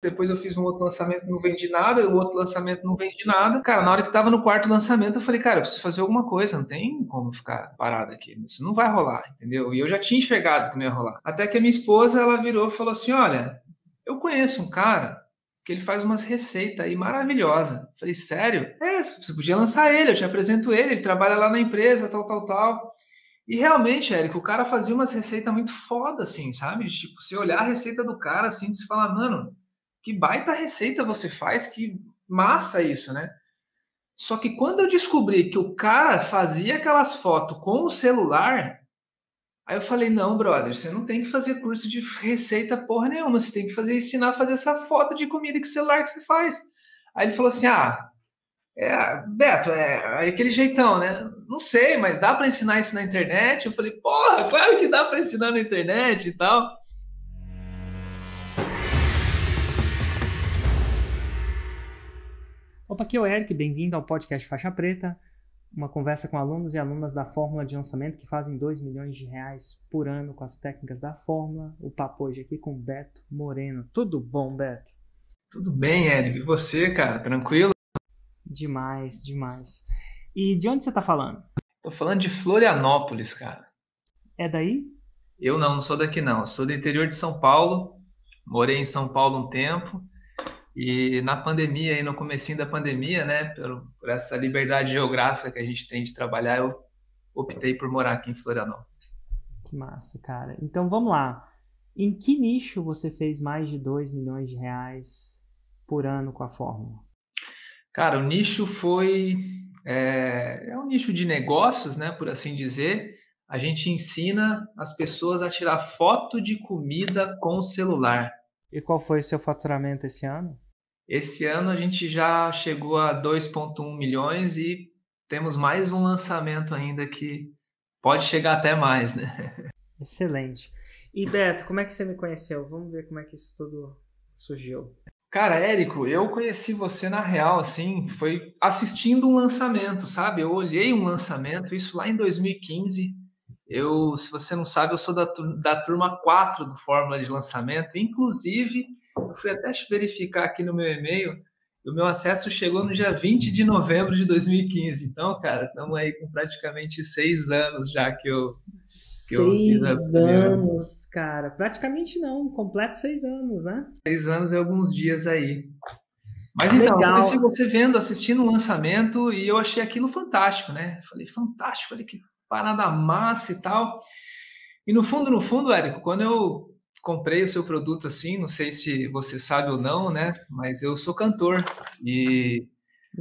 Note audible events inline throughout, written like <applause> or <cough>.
depois eu fiz um outro lançamento, não vendi nada, o outro lançamento não vendi nada. Cara, na hora que tava no quarto lançamento, eu falei, cara, eu preciso fazer alguma coisa, não tem como ficar parado aqui, isso não vai rolar, entendeu? E eu já tinha enxergado que não ia rolar. Até que a minha esposa, ela virou e falou assim, olha, eu conheço um cara que ele faz umas receitas aí maravilhosas. Falei, sério? É, você podia lançar ele, eu te apresento ele, ele trabalha lá na empresa, tal, tal, tal. E realmente, Érico, o cara fazia umas receitas muito foda, assim, sabe? Tipo, você olhar a receita do cara, assim, você fala, mano, que baita receita você faz, que massa isso, né? Só que quando eu descobri que o cara fazia aquelas fotos com o celular, aí eu falei, não, brother, você não tem que fazer curso de receita porra nenhuma, você tem que fazer ensinar a fazer essa foto de comida que celular que você faz. Aí ele falou assim, ah, é, Beto, é, é aquele jeitão, né? Não sei, mas dá para ensinar isso na internet? Eu falei, porra, claro que dá para ensinar na internet e tal. Opa, aqui é o Eric, bem-vindo ao podcast Faixa Preta, uma conversa com alunos e alunas da Fórmula de Lançamento que fazem 2 milhões de reais por ano com as técnicas da Fórmula. O papo hoje aqui com Beto Moreno. Tudo bom, Beto? Tudo bem, Eric. E você, cara? Tranquilo? Demais, demais. E de onde você tá falando? Tô falando de Florianópolis, cara. É daí? Eu não, não sou daqui não. sou do interior de São Paulo. Morei em São Paulo um tempo e na pandemia, aí no comecinho da pandemia, né, por, por, essa liberdade geográfica que a gente tem de trabalhar, eu optei por morar aqui em Florianópolis. Que massa, cara. Então vamos lá. Em que nicho você fez mais de 2 milhões de reais por ano com a fórmula? Cara, o nicho foi. É, é um nicho de negócios, né, por assim dizer. A gente ensina as pessoas a tirar foto de comida com o celular. E qual foi o seu faturamento esse ano? Esse ano a gente já chegou a 2,1 milhões e temos mais um lançamento ainda que pode chegar até mais, né? <laughs> Excelente. E Beto, como é que você me conheceu? Vamos ver como é que isso tudo surgiu. Cara, Érico, eu conheci você na real, assim, foi assistindo um lançamento, sabe? Eu olhei um lançamento, isso lá em 2015. Eu, se você não sabe, eu sou da, da turma 4 do Fórmula de Lançamento. Inclusive, eu fui até verificar aqui no meu e-mail, o meu acesso chegou no dia 20 de novembro de 2015. Então, cara, estamos aí com praticamente seis anos já que eu. Que seis eu anos, cara. Praticamente não, completo seis anos, né? Seis anos e alguns dias aí. Mas então, Legal. eu conheci você vendo, assistindo o lançamento e eu achei aquilo fantástico, né? Falei, fantástico, olha que parada massa e tal. E no fundo, no fundo, Érico, quando eu comprei o seu produto assim, não sei se você sabe ou não, né? Mas eu sou cantor e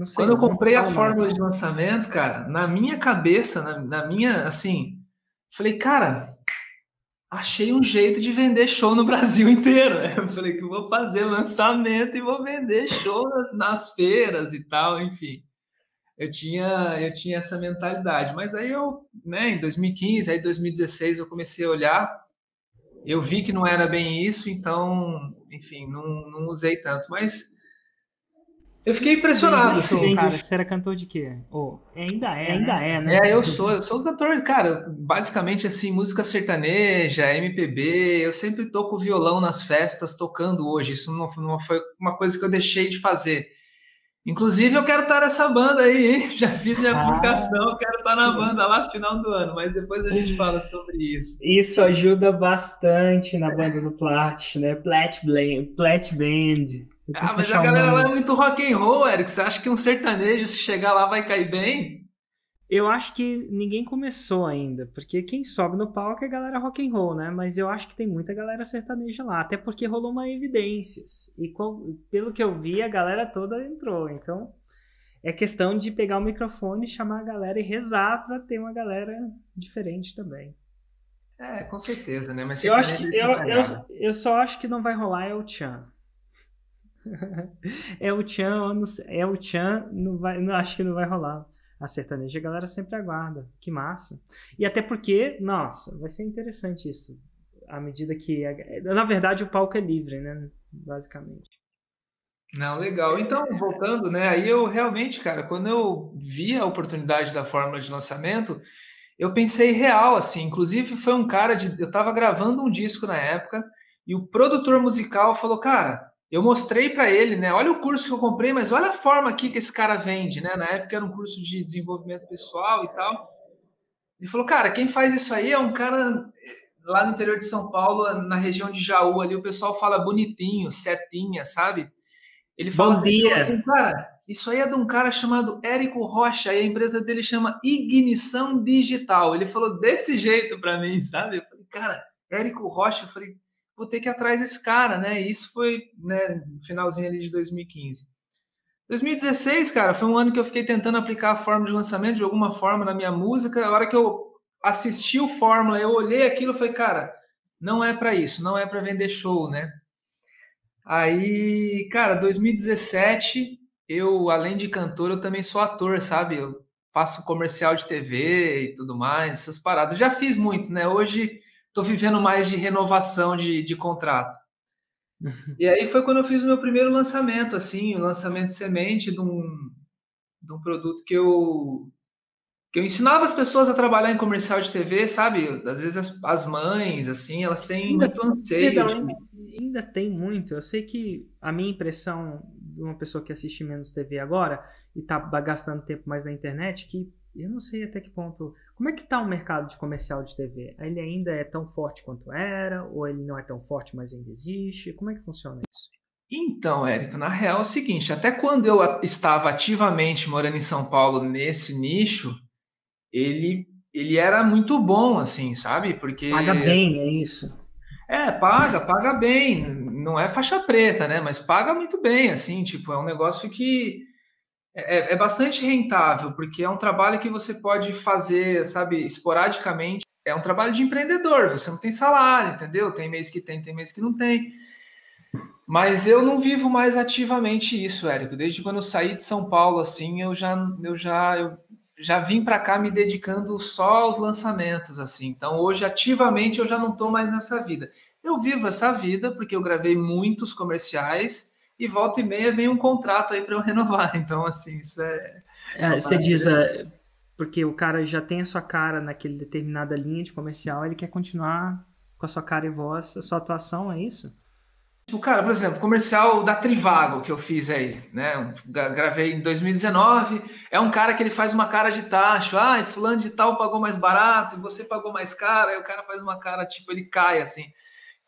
sei, quando eu comprei a fórmula de lançamento, cara, na minha cabeça, na, na minha, assim, falei, cara, achei um jeito de vender show no <laughs> Brasil inteiro. Eu falei que vou fazer lançamento e vou vender show nas, nas feiras e tal, enfim. Eu tinha, eu tinha essa mentalidade, mas aí eu, né, em 2015, aí 2016 eu comecei a olhar eu vi que não era bem isso, então, enfim, não, não usei tanto. Mas eu fiquei impressionado. Sim, assim, cara, você era cantor de quê? Oh, ainda é, ainda né? é, né? É, eu sou, eu sou cantor, cara, basicamente assim, música sertaneja, MPB, eu sempre toco violão nas festas, tocando hoje. Isso não, não foi uma coisa que eu deixei de fazer. Inclusive, eu quero estar nessa banda aí, hein? <laughs> Já fiz minha ah. aplicação, quero estar na banda lá no final do ano, mas depois a gente fala sobre isso. Isso ajuda bastante na banda do Plat, né? Plat, Plat Band. Ah, mas a galera lá é muito rock and roll, Eric. Você acha que um sertanejo, se chegar lá, vai cair bem? Eu acho que ninguém começou ainda, porque quem sobe no palco é a galera rock and roll, né? Mas eu acho que tem muita galera sertaneja lá, até porque rolou uma evidências. E com, pelo que eu vi, a galera toda entrou. Então, é questão de pegar o microfone, chamar a galera e rezar para ter uma galera diferente também. É, com certeza, né? Mas eu acho que eu, eu, eu, só acho que não vai rolar é o Chan. <laughs> é o Chan, é o Chan, não vai, não acho que não vai rolar a sertaneja, a galera sempre aguarda. Que massa. E até porque, nossa, vai ser interessante isso. À medida que. Na verdade, o palco é livre, né? Basicamente. Não, legal. Então, voltando, né? Aí eu realmente, cara, quando eu vi a oportunidade da fórmula de lançamento, eu pensei real, assim. Inclusive, foi um cara de. Eu tava gravando um disco na época e o produtor musical falou, cara, eu mostrei para ele, né? Olha o curso que eu comprei, mas olha a forma aqui que esse cara vende, né? Na época era um curso de desenvolvimento pessoal e tal. Ele falou, cara, quem faz isso aí é um cara lá no interior de São Paulo, na região de Jaú, ali o pessoal fala bonitinho, setinha, sabe? Ele fala, Bom dia. assim, cara, isso aí é de um cara chamado Érico Rocha e a empresa dele chama Ignição Digital. Ele falou desse jeito para mim, sabe? Eu falei, cara, Érico Rocha, eu falei, vou ter que ir atrás desse cara, né? E isso foi, né, finalzinho ali de 2015. 2016, cara, foi um ano que eu fiquei tentando aplicar a fórmula de lançamento de alguma forma na minha música. A hora que eu assisti o Fórmula, eu olhei aquilo e falei, cara, não é para isso, não é para vender show, né? Aí, cara, 2017, eu, além de cantor, eu também sou ator, sabe? Eu faço comercial de TV e tudo mais, essas paradas. Já fiz muito, né? Hoje tô vivendo mais de renovação de, de contrato. E aí foi quando eu fiz o meu primeiro lançamento, assim, o lançamento semente de um, de um produto que eu, que eu ensinava as pessoas a trabalhar em comercial de TV, sabe? Às vezes as, as mães, assim, elas têm ainda, muito anseio. Ainda, ainda tem muito. Eu sei que a minha impressão de uma pessoa que assiste menos TV agora e tá gastando tempo mais na internet, que eu não sei até que ponto. Como é que tá o mercado de comercial de TV? Ele ainda é tão forte quanto era? Ou ele não é tão forte, mas ainda existe? Como é que funciona isso? Então, Érico, na real é o seguinte: até quando eu estava ativamente morando em São Paulo nesse nicho, ele, ele era muito bom, assim, sabe? Porque. Paga bem, é isso. É, paga, paga bem. Não é faixa preta, né? Mas paga muito bem, assim, tipo, é um negócio que é, é bastante rentável, porque é um trabalho que você pode fazer, sabe, esporadicamente. É um trabalho de empreendedor, você não tem salário, entendeu? Tem mês que tem, tem mês que não tem. Mas eu não vivo mais ativamente isso, Érico. Desde quando eu saí de São Paulo, assim, eu já, eu já, eu já vim para cá me dedicando só aos lançamentos, assim. Então, hoje, ativamente, eu já não estou mais nessa vida. Eu vivo essa vida porque eu gravei muitos comerciais e volta e meia vem um contrato aí para eu renovar. <laughs> Então, assim, isso é. é você diz, é, porque o cara já tem a sua cara naquele determinada linha de comercial, ele quer continuar com a sua cara e voz, a sua atuação, é isso? Tipo, cara, por exemplo, comercial da Trivago que eu fiz aí, né? Gravei em 2019. É um cara que ele faz uma cara de tacho. Ah, fulano de tal pagou mais barato e você pagou mais caro. Aí o cara faz uma cara, tipo, ele cai assim.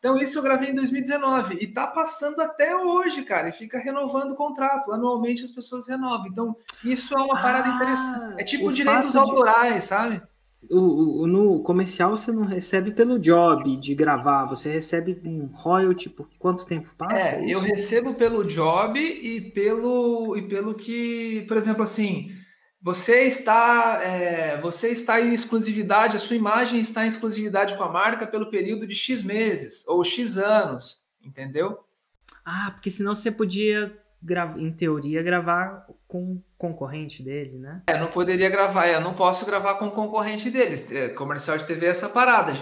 Então, isso eu gravei em 2019 e tá passando até hoje, cara, e fica renovando o contrato. Anualmente as pessoas renovam. Então, isso é uma parada ah, interessante. É tipo direitos autorais, de... sabe? O, o, no comercial você não recebe pelo job de gravar, você recebe um royalty por quanto tempo passa? É, eu recebo pelo job e pelo e pelo que, por exemplo, assim, você está é, você está em exclusividade, a sua imagem está em exclusividade com a marca pelo período de X meses ou X anos, entendeu? Ah, porque senão você podia em teoria, gravar com concorrente dele, né? É, não poderia gravar, eu não posso gravar com concorrente deles. É, comercial de TV é essa parada.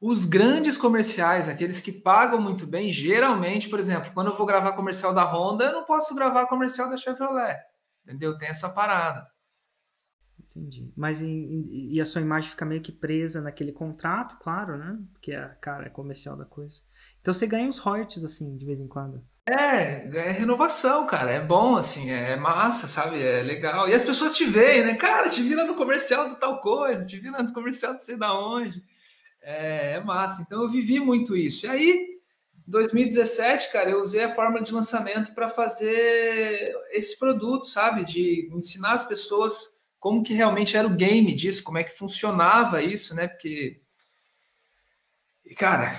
Os grandes comerciais, aqueles que pagam muito bem, geralmente, por exemplo, quando eu vou gravar comercial da Honda, eu não posso gravar comercial da Chevrolet. Entendeu? Tem essa parada. Entendi. Mas e, e a sua imagem fica meio que presa naquele contrato, claro, né? Porque a cara é comercial da coisa. Então você ganha os royalties, assim, de vez em quando. É, é renovação, cara. É bom, assim, é massa, sabe? É legal. E as pessoas te veem, né? Cara, te vi lá no comercial de tal coisa, te vi lá no comercial de sei da onde. É, é massa. Então eu vivi muito isso. E aí, 2017, cara, eu usei a fórmula de lançamento para fazer esse produto, sabe? De ensinar as pessoas como que realmente era o game disso, como é que funcionava isso, né? Porque, cara,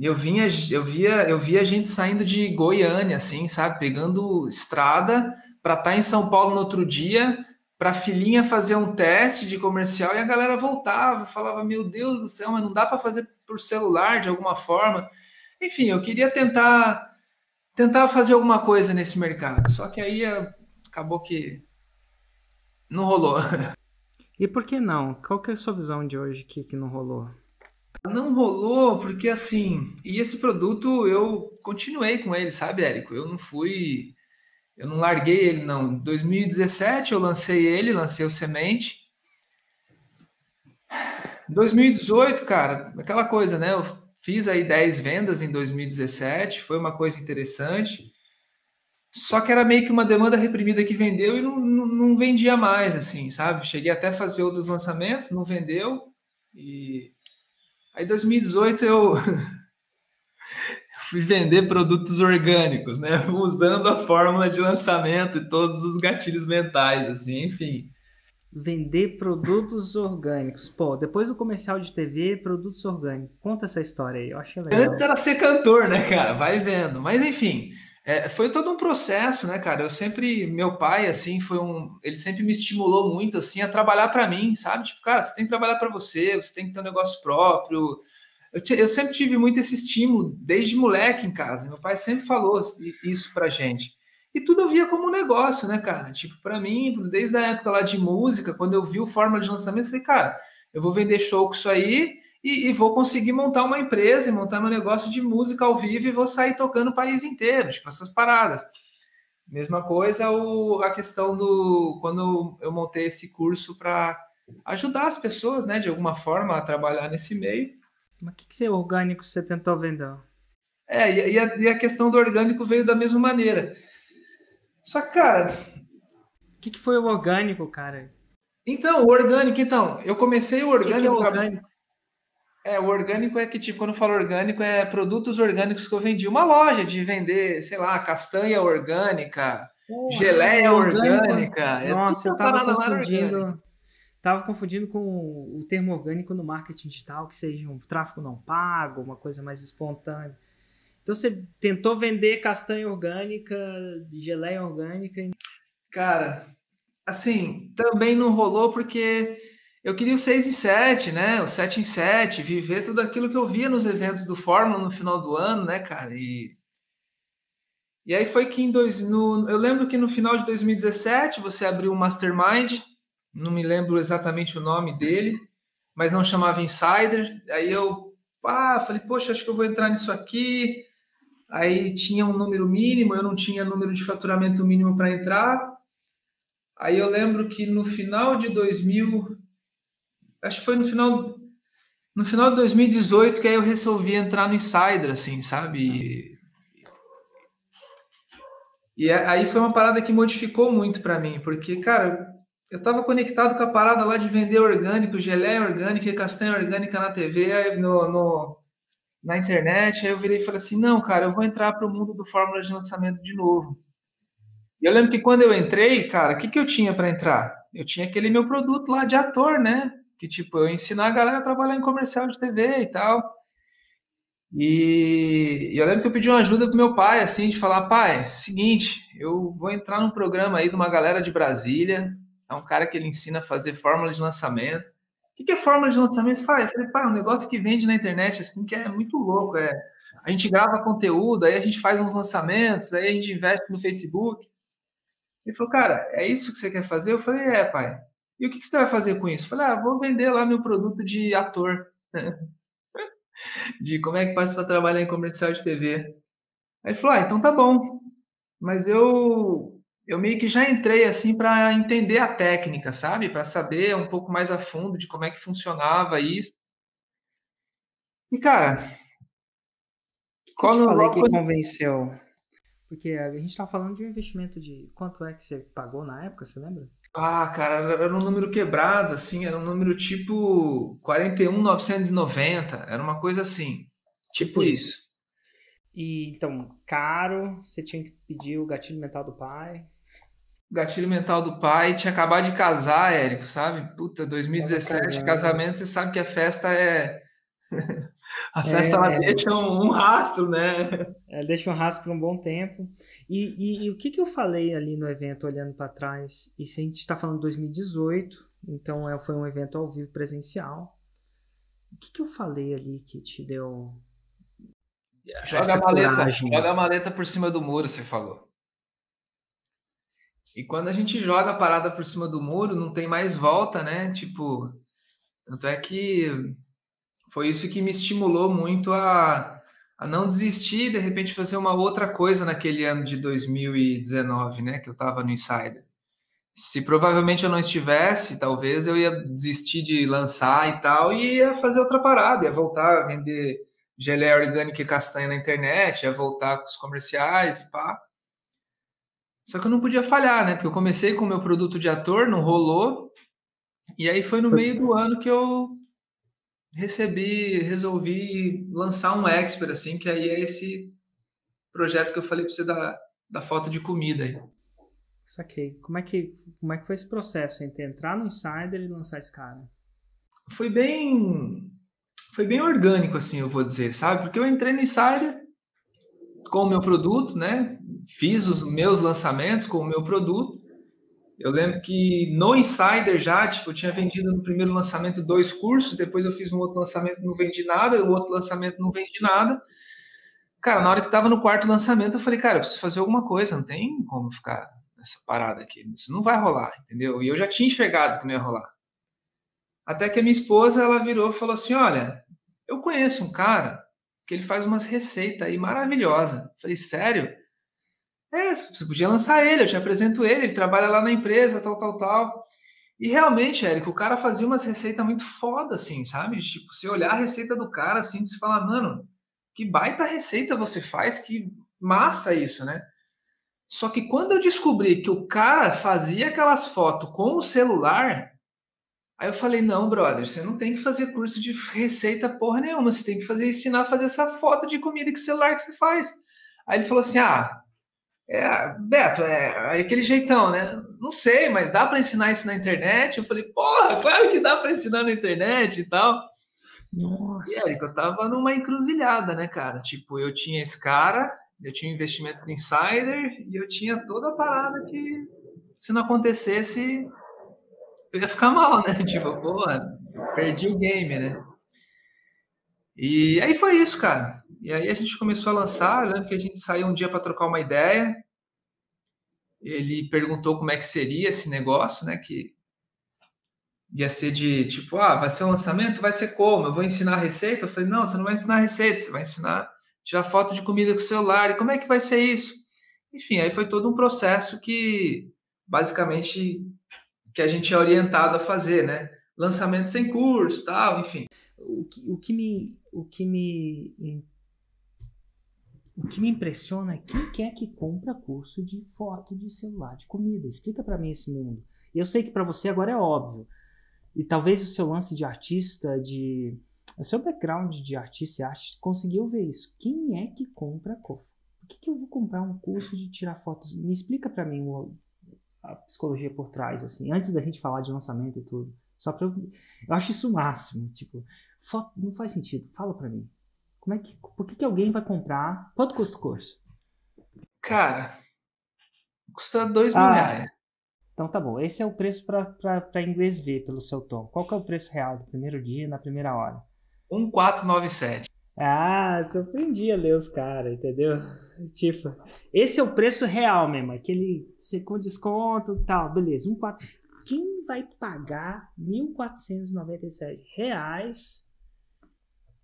eu vinha, eu via, eu via gente saindo de Goiânia, assim, sabe, pegando estrada para estar tá em São Paulo no outro dia, para filhinha fazer um teste de comercial e a galera voltava, falava: Meu Deus do céu, mas não dá para fazer por celular de alguma forma. Enfim, eu queria tentar tentar fazer alguma coisa nesse mercado, só que aí eh, acabou que não rolou. E por que não? Qual que é a sua visão de hoje que, que não rolou? Não rolou porque assim, e esse produto eu continuei com ele, sabe, Érico? Eu não fui, eu não larguei ele não. Em 2017 eu lancei ele, lancei o semente. 2018, cara, aquela coisa, né? Eu fiz aí 10 vendas em 2017, foi uma coisa interessante. Só que era meio que uma demanda reprimida que vendeu e não, não, não vendia mais, assim, sabe? Cheguei até a fazer outros lançamentos, não vendeu. E aí, 2018, eu <laughs> fui vender produtos orgânicos, né? <laughs> Usando a fórmula de lançamento e todos os gatilhos mentais, assim, enfim. Vender produtos orgânicos. Pô, depois do comercial de TV, produtos orgânicos. Conta essa história aí, eu achei legal. Antes era ser cantor, né, cara? Vai vendo. Mas enfim, é, foi todo um processo, né, cara? Eu sempre, meu pai, assim, foi um, ele sempre me estimulou muito, assim, a trabalhar para mim, sabe? Tipo, cara, você tem que trabalhar para você, você tem que ter um negócio próprio. Eu, eu, sempre tive muito esse estímulo desde moleque em casa. Meu pai sempre falou isso pra gente. E tudo eu via como um negócio, né, cara? Tipo, para mim, desde a época lá de música, quando eu vi o fórmula de lançamento, eu falei, cara, eu vou vender show com isso aí e, e, vou conseguir montar uma empresa e montar meu negócio de música ao vivo e vou sair tocando o país inteiro, tipo essas paradas. Mesma coisa o, a questão do quando eu montei esse curso para ajudar as pessoas, né, de alguma forma a trabalhar nesse meio. Mas o que, que é orgânico você tentou vender? É, e, e, a, e, a, questão do orgânico veio da mesma maneira. Só que, cara. O que, que foi o orgânico, cara? Então, o orgânico, então, eu comecei o orgânico. O que, que é orgânico? É, o orgânico é que, tipo, quando eu falo orgânico, é produtos orgânicos que eu vendi. Uma loja de vender, sei lá, castanha orgânica, Porra, geleia orgânica. É Nossa, eu tava confundindo. Tava confundindo com o termo orgânico no marketing digital, que seja um tráfego não pago, uma coisa mais espontânea. Então você tentou vender castanha orgânica, geleia orgânica. Cara, assim, também não rolou porque eu queria o 6 em 7, né? O 7 em 7, viver tudo aquilo que eu via nos eventos do Fórmula no final do ano, né, cara? E, e aí foi que em dois, no, eu lembro que no final de 2017 você abriu um mastermind, não me lembro exatamente o nome dele, mas não chamava Insider. Aí eu ah, falei, poxa, acho que eu vou entrar nisso aqui. Aí tinha um número mínimo, eu não tinha número de faturamento mínimo para entrar. Aí eu lembro que no final de 2000, acho que foi no final no final de 2018 que aí eu resolvi entrar no Insider, assim, sabe? E, e aí foi uma parada que modificou muito para mim, porque, cara, eu estava conectado com a parada lá de vender orgânico, geleia orgânica e castanha orgânica na TV, no, no, na internet. Aí eu virei e falei assim: não, cara, eu vou entrar para o mundo do fórmula de lançamento de novo. E eu lembro que quando eu entrei, cara, o que, que eu tinha para entrar? Eu tinha aquele meu produto lá de ator, né? Que tipo, eu ensinar a galera a trabalhar em comercial de TV e tal. E, e eu lembro que eu pedi uma ajuda pro meu pai, assim, de falar, pai, seguinte, eu vou entrar num programa aí de uma galera de Brasília, é um cara que ele ensina a fazer fórmula de lançamento. O que é fórmula de lançamento? Fala, eu falei, pai, é um negócio que vende na internet, assim, que é muito louco, é... A gente grava conteúdo, aí a gente faz uns lançamentos, aí a gente investe no Facebook. Ele falou, cara, é isso que você quer fazer? Eu falei, é, pai. E o que, que você vai fazer com isso? Falei, ah, vou vender lá meu produto de ator. <laughs> de como é que faz para trabalhar em comercial de TV. Aí ele falou, ah, então tá bom. Mas eu eu meio que já entrei assim para entender a técnica, sabe? Para saber um pouco mais a fundo de como é que funcionava isso. E cara, qual eu falei que convenceu? Porque a gente está falando de um investimento de quanto é que você pagou na época, você lembra? Ah, cara, era um número quebrado, assim, era um número tipo 41,990, era uma coisa assim, tipo isso. E então, caro, você tinha que pedir o gatilho mental do pai. O gatilho mental do pai tinha acabado de casar, Érico, sabe? Puta, 2017, casamento, você sabe que a festa é A festa é, ela deixa um, um, rastro, né? Ela deixa um rastro por um bom tempo. E, e, e o que, que eu falei ali no evento, olhando para trás? E se a gente está falando de 2018, então é, foi um evento ao vivo presencial. O que, que eu falei ali que te deu. Joga a maleta, coragem? joga a maleta por cima do muro, você falou. E quando a gente joga a parada por cima do muro, não tem mais volta, né? Tipo, tanto é que foi isso que me estimulou muito a, a não desistir e de repente fazer uma outra coisa naquele ano de 2019, né, que eu estava no Insider. Se provavelmente eu não estivesse, talvez eu ia desistir de lançar e tal e ia fazer outra parada, ia voltar a vender geleia orgânica e castanha na internet, ia voltar com os comerciais e pá. Só que eu não podia falhar, né? Porque eu comecei com o meu produto de ator, não rolou. E aí foi no meio do ano que eu recebi, resolvi lançar um expert, assim, que aí é esse projeto que eu falei para você da, da foto de comida aí. Saquei. Como é, que, como é que foi esse processo entre entrar no Insider e lançar esse cara? Foi bem. Foi bem orgânico, assim, eu vou dizer, sabe? Porque eu entrei no Insider com o meu produto, né? Fiz os meus lançamentos com o meu produto. Eu lembro que no Insider já, tipo, eu tinha vendido no primeiro lançamento dois cursos, depois eu fiz um outro lançamento não vendi nada, o outro lançamento não vendi nada. Cara, na hora que tava no quarto lançamento, eu falei, cara, eu preciso fazer alguma coisa, não tem como ficar nessa parada aqui, isso não vai rolar, entendeu? E eu já tinha enxergado que não ia rolar. Até que a minha esposa, ela virou e falou assim, olha, eu conheço um cara que ele faz umas receitas aí maravilhosas. Falei, sério? É, você podia lançar ele, eu te apresento ele, ele trabalha lá na empresa, tal, tal, tal. E realmente, Érico, o cara fazia umas receitas muito foda, assim, sabe? Tipo, você olhar a receita do cara, assim, você fala, mano, que baita receita você faz, que massa isso, né? Só que quando eu descobri que o cara fazia aquelas fotos com o celular, Aí eu falei, não, brother, você não tem que fazer curso de receita porra nenhuma, você tem que fazer ensinar a fazer essa foto de comida que celular que você faz. Aí ele falou assim: ah, é, Beto, é, é aquele jeitão, né? Não sei, mas dá para ensinar isso na internet? Eu falei, porra, claro que dá para ensinar na internet e tal. Nossa. E aí, eu tava numa encruzilhada, né, cara? Tipo, eu tinha esse cara, eu tinha investimento de insider e eu tinha toda a parada que se não acontecesse, eu ia ficar <laughs> mal, né? Tipo, porra, perdi o game, né? E aí foi isso, cara. E aí a gente começou a lançar, lembro que a gente saiu um dia para trocar uma ideia. Ele perguntou como é que seria esse negócio, né? Que ia ser de tipo, ah, vai ser um lançamento? Vai ser como? Eu vou ensinar a receita? Eu falei, não, você não vai ensinar a receita, você vai ensinar tirar foto de comida com o celular. E como é que vai ser isso? Enfim, aí foi todo um processo que basicamente que a gente é orientado a fazer, né? Lançamento sem curso, tal, enfim. O que, o que me o que me o que me impressiona é quem quer que compra curso de foto de celular de comida. Explica para mim esse mundo. Eu sei que para você agora é óbvio. E talvez o seu lance de artista, de o seu background de artista e arte conseguiu ver isso. Quem é que compra Por que, que eu vou comprar um curso de tirar fotos? Me explica para mim a psicologia por trás, assim, antes da gente falar de lançamento e tudo. Só pra eu. Eu acho isso o máximo. Tipo, foto não faz sentido. Fala pra mim. Como é que. Por que, que alguém vai comprar? Quanto custa o curso? Cara, custa dois mil ah, reais. Então tá bom. Esse é o preço para inglês ver pelo seu tom. Qual que é o preço real do primeiro dia, na primeira hora? 1497. Ah, surpreendi a ler os caras, entendeu? Tipo, esse é o preço real mesmo, aquele com desconto tal, beleza. Um quatro. Quem vai pagar 1.497 reais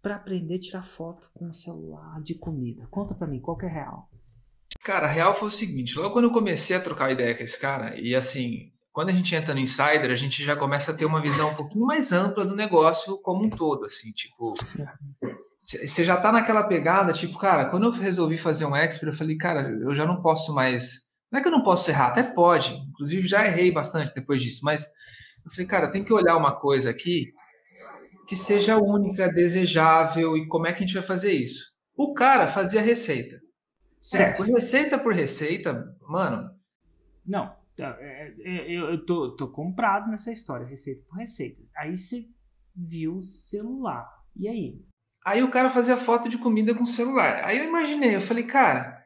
para aprender a tirar foto com o celular de comida? Conta para mim, qual que é real? Cara, a real foi o seguinte, logo quando eu comecei a trocar ideia com esse cara, e assim, quando a gente entra no Insider, a gente já começa a ter uma visão um pouquinho mais ampla do negócio como um todo, assim, tipo, você já tá naquela pegada, tipo, cara, quando eu resolvi fazer um expert, eu falei, cara, eu já não posso mais. Não é que eu não posso errar, até pode. Inclusive, já errei bastante depois disso, mas eu falei, cara, tem que olhar uma coisa aqui que seja única, desejável, e como é que a gente vai fazer isso? O cara fazia receita. Certo. É, receita por receita, mano. Não, é, é, eu tô, tô comprado nessa história, receita por receita. Aí você viu o celular. E aí? Aí o cara fazia foto de comida com celular. Aí eu imaginei, eu falei, cara,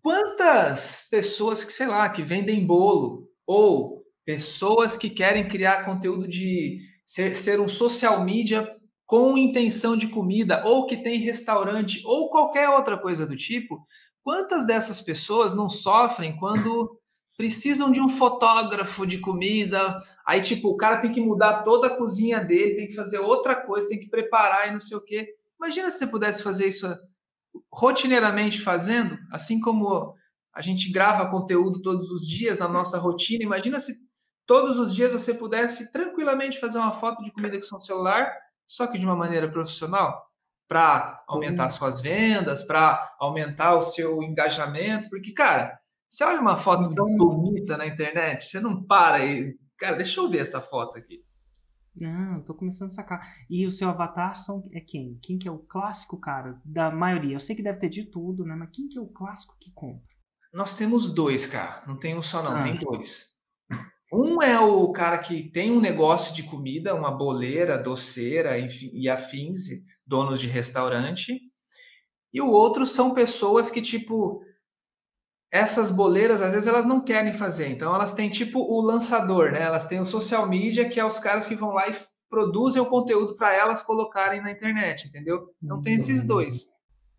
quantas pessoas que, sei lá, que vendem bolo, ou pessoas que querem criar conteúdo de ser, ser um social media com intenção de comida, ou que tem restaurante, ou qualquer outra coisa do tipo, quantas dessas pessoas não sofrem quando precisam de um fotógrafo de comida? Aí, tipo, o cara tem que mudar toda a cozinha dele, tem que fazer outra coisa, tem que preparar e não sei o quê. Imagina se você pudesse fazer isso rotineiramente fazendo, assim como a gente grava conteúdo todos os dias na nossa rotina. Imagina se todos os dias você pudesse tranquilamente fazer uma foto de comida com seu celular, só que de uma maneira profissional, para aumentar suas vendas, para aumentar o seu engajamento, porque cara, Você olha uma foto então, bonita na internet, você não para e. Cara, deixa eu ver essa foto aqui. Não, tô começando a sacar. E o seu avatar são, é quem? Quem que é o clássico, cara? Da maioria. Eu sei que deve ter de tudo, né? Mas quem que é o clássico que compra? Nós temos dois, cara. Não tem um só, não. Ah. Tem dois. Um é o cara que tem um negócio de comida, uma boleira, doceira, enfim, e afins, donos de restaurante. E o outro são pessoas que, tipo, essas boleiras, às vezes, elas não querem fazer. Então, elas têm, tipo, o lançador, né? Elas têm o social media, que é os caras que vão lá e produzem o conteúdo para elas colocarem na internet, entendeu? Então, tem esses dois.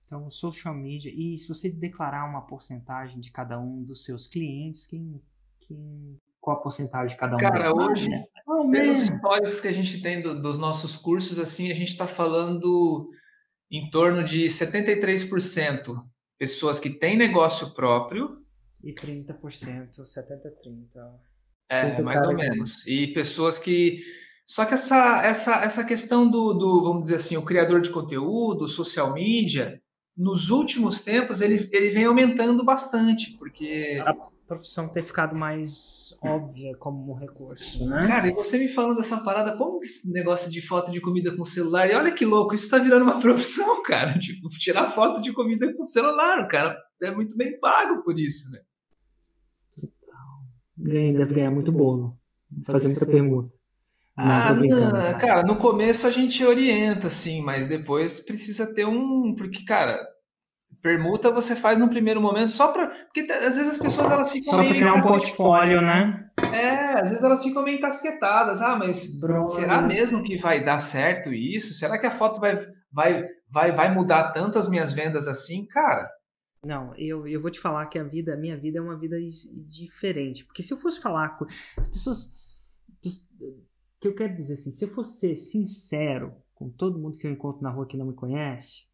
Então, social media. E se você declarar uma porcentagem de cada um dos seus clientes, quem, quem qual a porcentagem de cada um? Cara, hoje, né? pelos históricos que a gente tem do, dos nossos cursos, assim, a gente está falando em torno de 73% pessoas que têm negócio próprio. E 30%, 70-30. É, mais ou menos. E pessoas que. Só que essa, essa, essa questão do, do, vamos dizer assim, o criador de conteúdo, social media, nos últimos tempos ele, ele vem aumentando bastante, porque. A profissão ter ficado mais óbvia como um recurso, né? Cara, e você me falando dessa parada, como esse negócio de foto de comida com celular? E olha que louco, isso tá virando uma <laughs> profissão, cara. Tipo, tirar foto de comida com celular, o cara é muito bem pago por isso, né? Ganha, deve ganhar muito bolo. Fazer muita pergunta. Ah, não, cara, no começo a gente orienta, assim, mas depois precisa ter um. Porque, cara, permuta você faz no primeiro momento só para porque às vezes as pessoas elas ficam só para criar um portfólio, né? É, às vezes elas ficam meio encasquetadas. Ah, mas será mesmo que vai dar certo isso? Será que a foto vai vai vai vai mudar tanto as minhas vendas assim, cara? Não, eu, eu vou te falar que a vida, a minha vida é uma vida diferente. Porque se eu fosse falar com as pessoas. Que eu quero dizer assim, se eu fosse sincero com todo mundo que eu encontro na rua que não me conhece,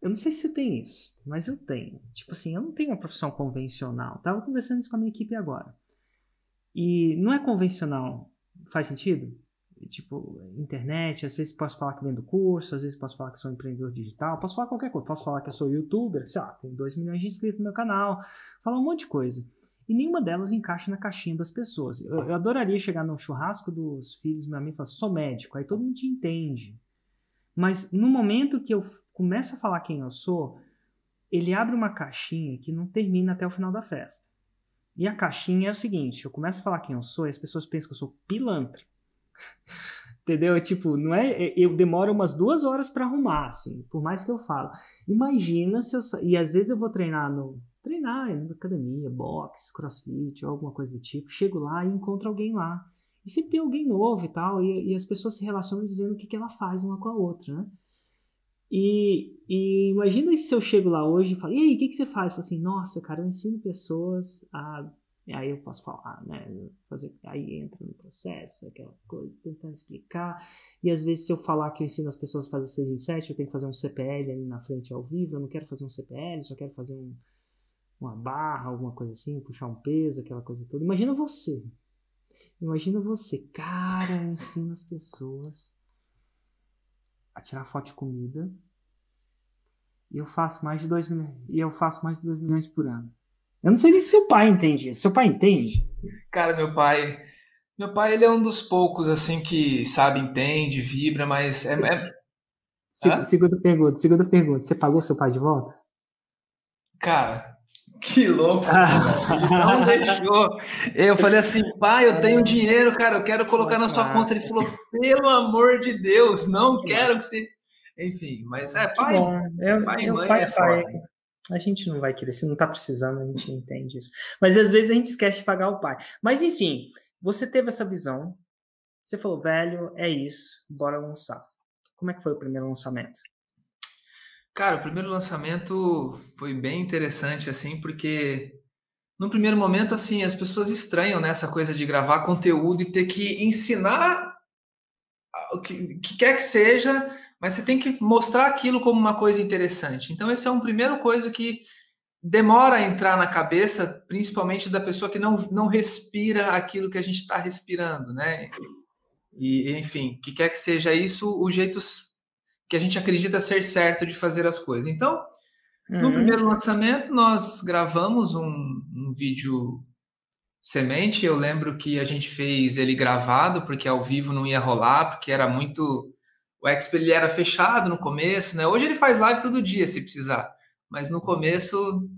eu não sei se você tem isso, mas eu tenho. Tipo assim, eu não tenho uma profissão convencional. Tava conversando isso com a minha equipe agora. E não é convencional. Faz sentido? Tipo, internet, às vezes posso falar que vendo curso, às vezes posso falar que sou empreendedor digital, posso falar qualquer coisa. Posso falar que eu sou youtuber, sei lá, tenho 2 milhões de inscritos no meu canal, falar um monte de coisa. E nenhuma delas encaixa na caixinha das pessoas. Eu, eu adoraria chegar no churrasco dos filhos do meu amigo e falar, sou médico, aí todo mundo te entende. Mas no momento que eu começo a falar quem eu sou, ele abre uma caixinha que não termina até o final da festa. E a caixinha é o seguinte: eu começo a falar quem eu sou e as pessoas pensam que eu sou pilantra. <laughs> Entendeu? Tipo, não é. é eu demoro umas duas horas para arrumar, assim, por mais que eu falo. Imagina se eu. E às vezes eu vou treinar no. Treinar na academia, boxe, crossfit ou alguma coisa do tipo. Chego lá e encontro alguém lá. E sempre tem alguém novo e tal, e, e as pessoas se relacionam dizendo o que, que ela faz uma com a outra, né? E, e imagina se eu chego lá hoje e falo, e aí, o que, que você faz? Eu falo assim, nossa, cara, eu ensino pessoas a. Aí eu posso falar, né? Fazer, aí entra no processo, aquela coisa, tentando explicar. E às vezes, se eu falar que eu ensino as pessoas a fazer 6 em 7, eu tenho que fazer um CPL ali na frente ao vivo. Eu não quero fazer um CPL, só quero fazer um, uma barra, alguma coisa assim, puxar um peso, aquela coisa toda. Imagina você, Imagina você, cara, eu ensino as pessoas a tirar foto de comida e eu faço mais de dois e eu faço mais de 2 milhões por ano. Eu não sei nem se seu pai entende isso. Seu pai entende? Cara, meu pai, meu pai ele é um dos poucos assim que sabe, entende, vibra, mas é, é... segunda pergunta, segunda pergunta. Você pagou seu pai de volta? Cara, que louco. não deixou. Eu falei assim, pai, eu tenho dinheiro, cara, eu quero colocar na sua conta. Ele falou, pelo amor de Deus, não quero que você. Enfim, mas é pai. Eu, pai e mãe pai, é pai. A gente não vai querer, se não tá precisando, a gente entende isso. Mas às vezes a gente esquece de pagar o pai. Mas enfim, você teve essa visão, você falou, velho, é isso, bora lançar. Como é que foi o primeiro lançamento? Cara, o primeiro lançamento foi bem interessante, assim, porque no primeiro momento, assim, as pessoas estranham nessa né, coisa de gravar conteúdo e ter que ensinar o que, que, quer que seja, mas você tem que mostrar aquilo como uma coisa interessante. Então, esse é um primeiro coisa que demora a entrar na cabeça, principalmente da pessoa que não, não respira aquilo que a gente está respirando, né? E, enfim, que quer que seja isso, o jeito que a gente acredita ser certo de fazer as coisas. Então, Uhum. No primeiro lançamento, nós gravamos um, um vídeo semente. Eu lembro que a gente fez ele gravado, porque ao vivo não ia rolar, porque era muito. O Expo ele era fechado no começo, né? Hoje ele faz live todo dia, se precisar. Mas no começo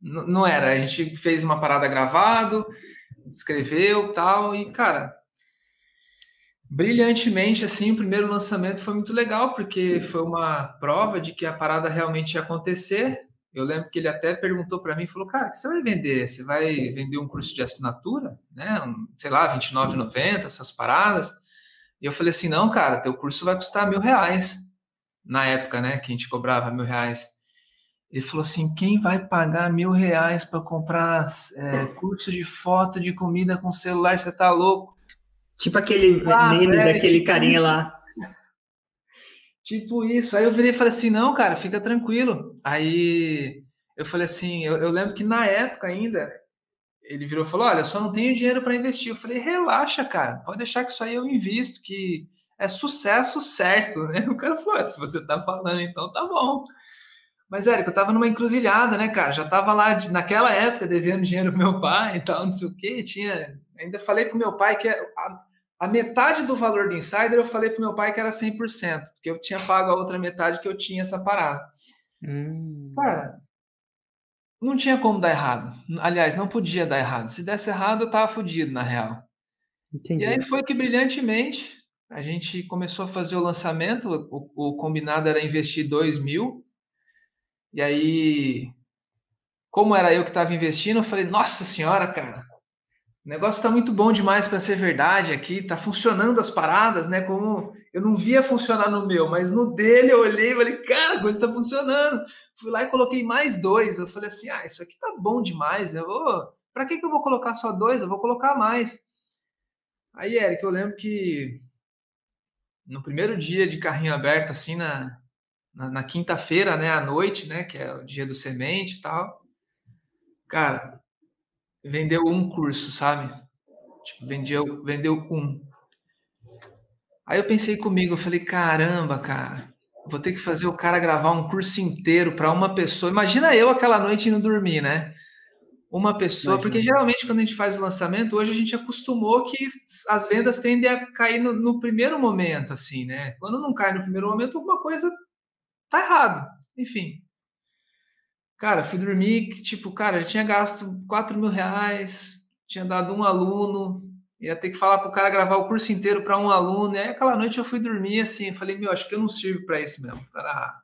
não era. A gente fez uma parada gravado, escreveu tal, e, cara, brilhantemente, assim, o primeiro lançamento foi muito legal, porque foi uma prova de que a parada realmente ia acontecer. Eu lembro que ele até perguntou para mim, falou, cara, o que você vai vender? Você vai vender um curso de assinatura? Né? Um, sei lá, R$29,90, essas paradas? E eu falei assim, não, cara, teu curso vai custar mil reais. Na época, né, que a gente cobrava mil reais. Ele falou assim, quem vai pagar mil reais para comprar é, curso de foto de comida com celular? Você tá louco? Tipo aquele ah, meme é, daquele tipo carinha lá. Tipo isso. Aí eu virei e falei assim: não, cara, fica tranquilo. Aí eu falei assim: eu, eu lembro que na época ainda, ele virou e falou: olha, eu só não tenho dinheiro para investir. Eu falei: relaxa, cara, pode deixar que isso aí eu invisto, que é sucesso certo, né? <laughs> O cara falou: se você tá falando, então tá bom. Mas, Érico, eu tava numa encruzilhada, né, cara? Já tava lá, de, naquela época, devendo dinheiro pro meu pai e tal, não sei o quê. Tinha. Ainda falei pro meu pai que a, a metade do valor do insider eu falei pro meu pai que era 100%, porque eu tinha pago a outra metade que eu tinha essa parada. Hum. Cara, não tinha como dar errado. Aliás, não podia dar errado. Se desse errado, eu tava fodido, na real. Entendi. E aí foi que brilhantemente a gente começou a fazer o lançamento. O, o combinado era investir 2 mil. E aí, como era eu que estava investindo, eu falei, nossa senhora, cara, o negócio está muito bom demais para ser verdade aqui, tá funcionando as paradas, né? Como eu não via funcionar no meu, mas no dele eu olhei e falei, cara, a coisa está funcionando. Fui lá e coloquei mais dois. Eu falei assim, ah, isso aqui tá bom demais. Eu vou, para que que eu vou colocar só dois? Eu vou colocar mais. Aí, Eric, eu lembro que no primeiro dia de carrinho aberto, assim, na, na, na quinta-feira, né, à noite, né, que é o dia do semente e tal. Cara, vendeu um curso, sabe? Tipo, vendeu, vendeu um. Aí eu pensei comigo, eu falei, caramba, cara, vou ter que fazer o cara gravar um curso inteiro para uma pessoa. Imagina eu aquela noite indo dormir, né? Uma pessoa, Imagina. porque geralmente quando a gente faz o lançamento, hoje a gente acostumou que as vendas tendem a cair no, no primeiro momento, assim, né? Quando não cai no primeiro momento, alguma coisa tá errado. Enfim. Cara, fui dormir, tipo, cara, eu tinha gasto 4 mil reais, tinha dado um aluno, ia ter que falar pro cara gravar o curso inteiro para um aluno. E aí aquela noite eu fui dormir assim, falei, meu, acho que eu não sirvo para isso mesmo. Cara,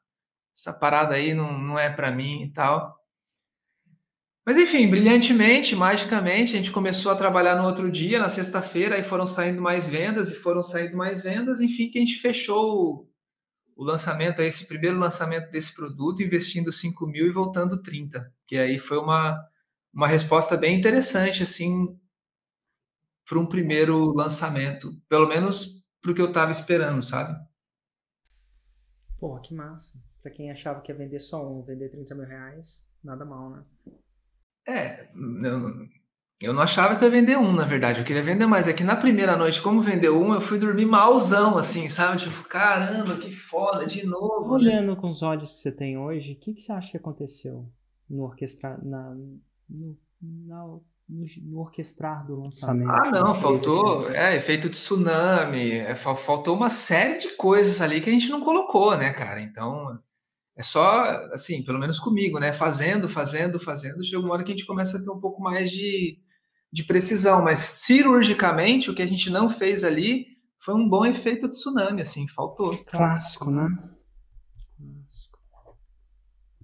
essa parada aí não, não é para mim e tal. Mas enfim, brilhantemente, magicamente, a gente começou a trabalhar no outro dia, na sexta-feira, aí foram saindo mais vendas e foram saindo mais vendas, enfim, que a gente fechou o lançamento, esse primeiro lançamento desse produto, investindo 5 mil e voltando 30, que aí foi uma, uma resposta bem interessante, assim, para um primeiro lançamento, pelo menos para o que eu estava esperando, sabe? Pô, que massa. Para quem achava que ia vender só um, vender 30 mil reais, nada mal, né? É, eu, eu não achava que ia vender um, na verdade. Eu queria vender mais. É que na primeira noite, como vendeu um, eu fui dormir malzão, assim, sabe? Tipo, caramba, que foda, de novo. Né? Olhando com os olhos que você tem hoje, o que, que você acha que aconteceu no orquestrar, na, no, na, no, no, orquestrar do lançamento? Ah, não, faltou é, efeito de tsunami, é, faltou uma série de coisas ali que a gente não colocou, né, cara? Então, é só, assim, pelo menos comigo, né? Fazendo, fazendo, fazendo, chega uma hora que a gente começa a ter um pouco mais de de precisão, mas cirurgicamente o que a gente não fez ali foi um bom efeito de tsunami, assim, faltou. Clássico, né? Clássico.